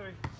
three.